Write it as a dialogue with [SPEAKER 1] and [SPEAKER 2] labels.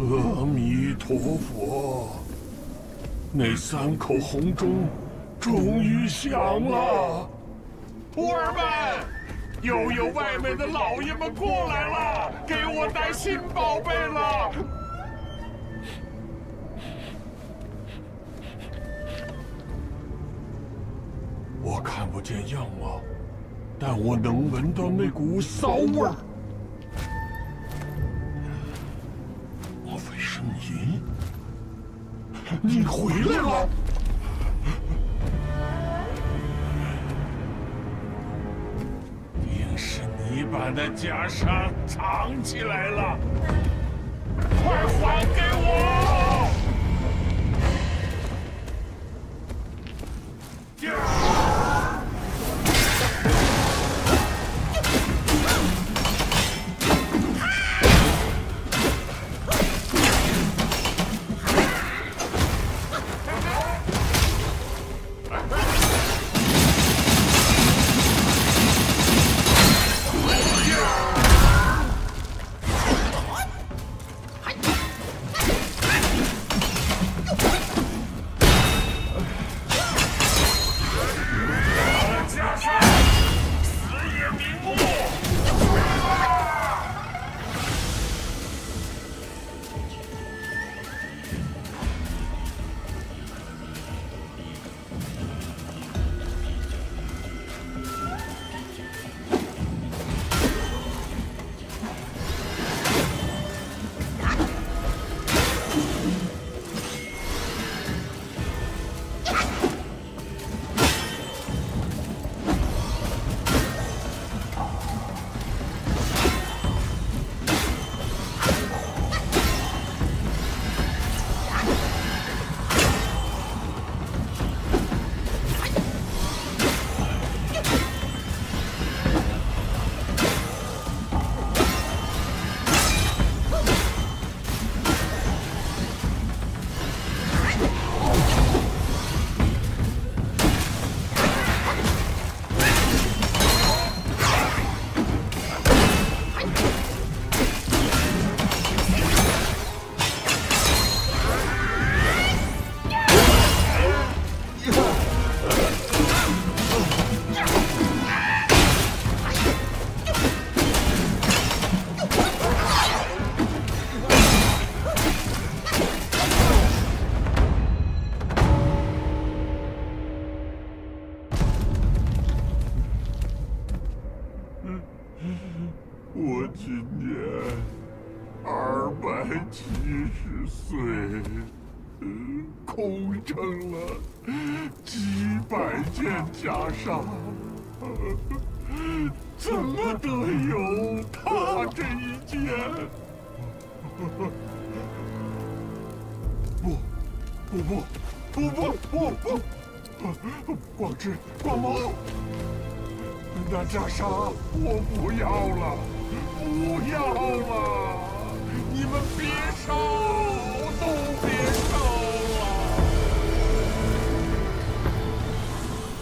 [SPEAKER 1] 阿弥陀佛，那三口红钟终于响了。
[SPEAKER 2] 徒儿们，又有外面的老爷们过来了，给我带新宝贝了。
[SPEAKER 1] 我看不见样貌，但我能闻到那股骚味儿。你？你回来了！
[SPEAKER 2] 定是你把那袈裟藏起来了，快还给我！
[SPEAKER 1] 我今年二百七十岁，空撑了几百件袈裟，怎么得有他这一件？不，不不不不不不不，光之光芒。那袈裟我不要了，不要了！你们别杀！